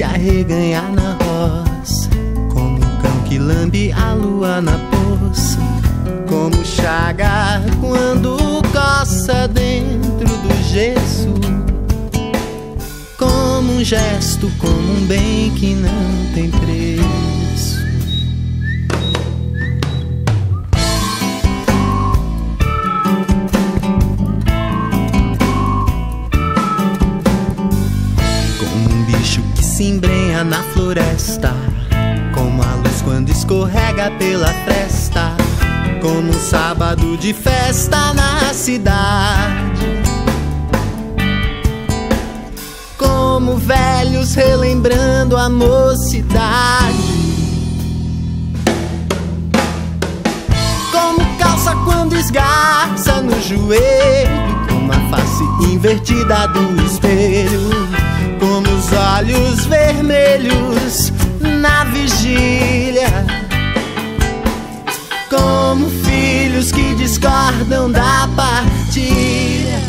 se arreganhar na roça, como um cão que lambe a lua na poça, como chaga quando coça dentro do gesso, como um gesto, como um bem que não tem preço. Floresta, como a luz quando escorrega pela fresta, como um sábado de festa na cidade. Como velhos relembrando a mocidade. Como calça quando esgarça no joelho, como a face invertida do espelho, olhos vermelhos na vigília, como filhos que discordam da partilha.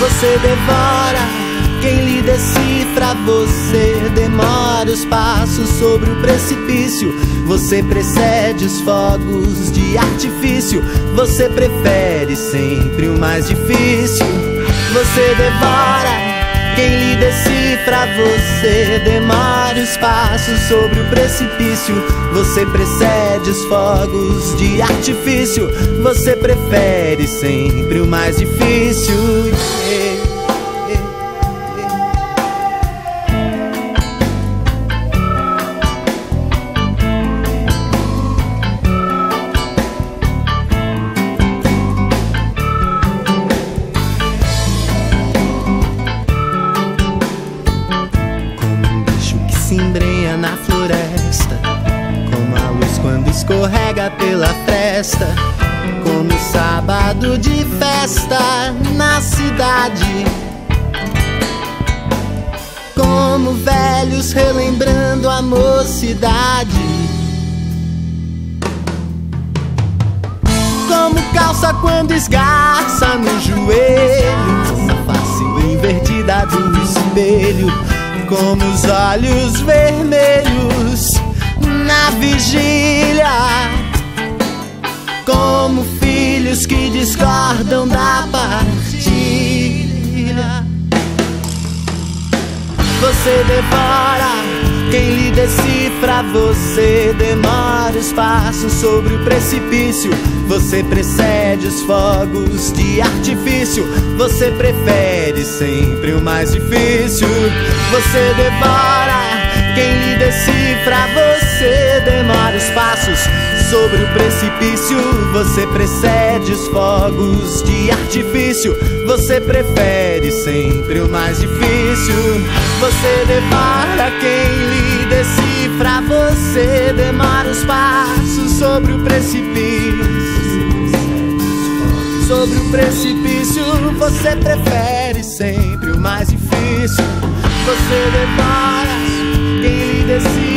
Você devora quem lhe decifra, você demora os passos sobre o precipício. Você precede os fogos de artifício. Você prefere sempre o mais difícil. Você devora quem lhe decifra, você demora os passos sobre o precipício. Você precede os fogos de artifício. Você prefere sempre o mais difícil. Yeah, se embrenha na floresta. Como a luz quando escorrega pela fresta. Como sábado de festa na cidade. Como velhos relembrando a mocidade. Como calça quando esgarça no joelho. A face invertida do espelho Como os olhos vermelhos na vigília. Como filhos que discordam da partilha. Você devora quem lhe decifra, você demora os passos sobre o precipício. Você precede os fogos de artifício. Você prefere sempre o mais difícil. Você devora quem lhe decifra, você demora os passos sobre o precipício. Você precede os fogos de artifício. Você prefere sempre o mais difícil. Você devora quem. Você demora os passos sobre o precipício. Sobre o precipício, você prefere sempre o mais difícil. Você devora quem lhe decifra.